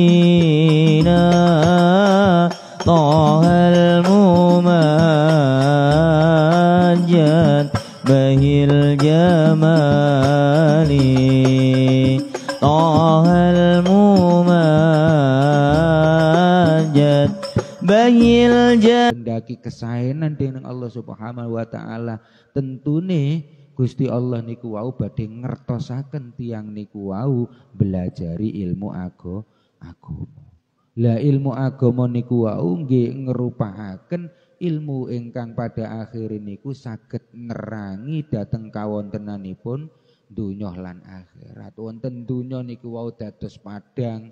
نبينا طه الممجد به الجمال طه الممجد به الجمال Kendaki dengan Allah Subhanahu wa taala. Tentune Gusti Allah niku wau badhe ngertosaken tiang niku wau belajari ilmu agama agama. Lah ilmu agama niku wau nggih ngerupakaken ilmu ingkang pada akhir niku saged nerangi dhateng kawontenanipun donya lan akhirat. Wonten donya niku wau dados padang,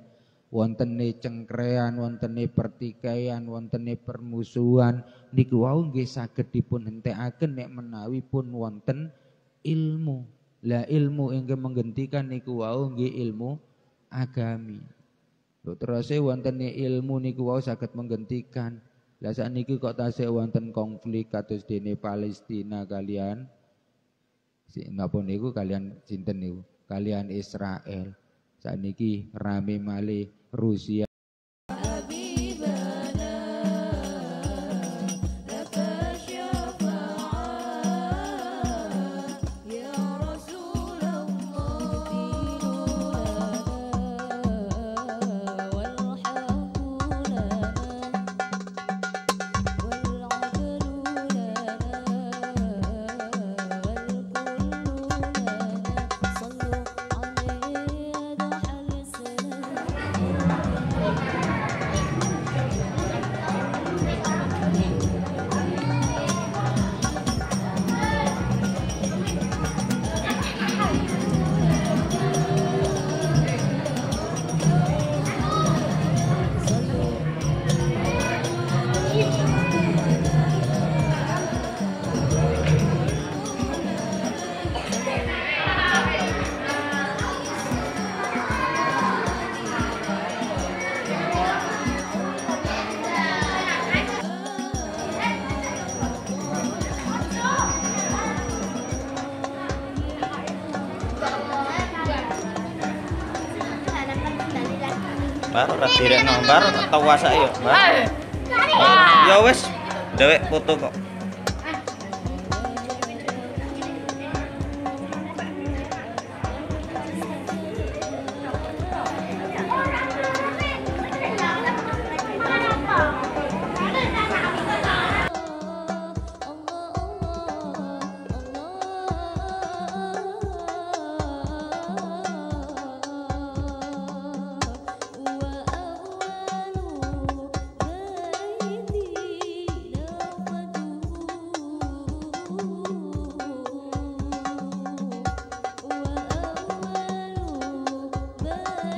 wontene cengkrean, wontene pertikaian, wontene permusuhan niku wau nggih saged dipun hentekaken nek menawi pun wonten ilmu. Lah ilmu ingkang menggentikan niku wau nggih ilmu agami. Lho terus wontene ilmu niku wau saged menggentikan lah niki kok tasih wonten konflik kados dene Palestina kalian si napa niku kalian sinten niku? Kalian Israel. Sakniki rame malih Rusia baru ora direkno baru tau wasak yo baru ya wis dewek foto kok love.